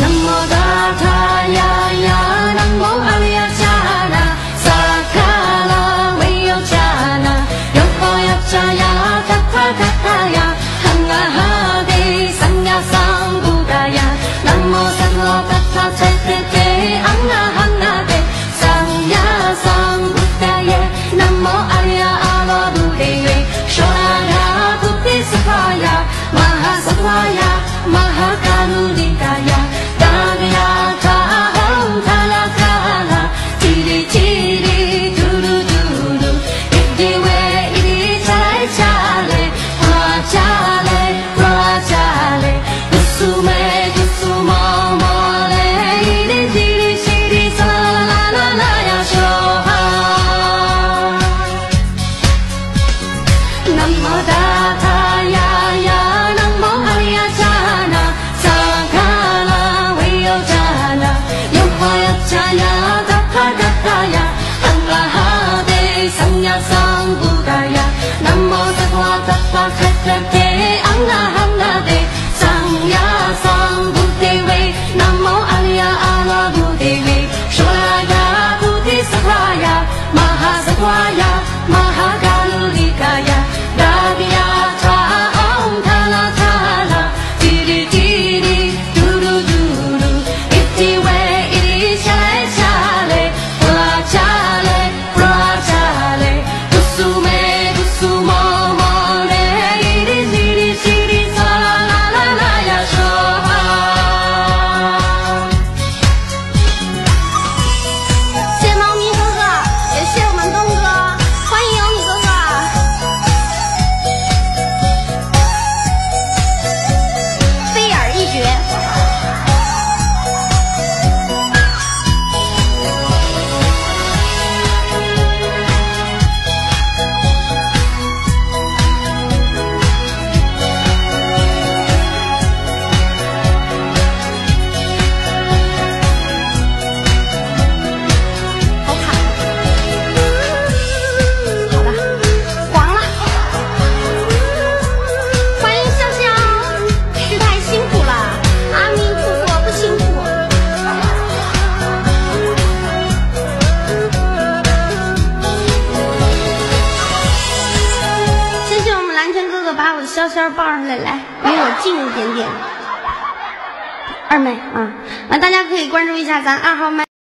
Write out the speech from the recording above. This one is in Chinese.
南无达塔呀呀，南无阿里呀扎那，萨卡拉维尤扎那，尤克呀扎呀，卡卡卡卡呀，哈啊哈地，桑呀桑布达呀，南无三摩达他尊。Sang Budaya Namo Tathwa Tathwa Khatrate Angaham 潇潇抱上来，来离我近一点点。二妹啊，完大家可以关注一下咱二号麦。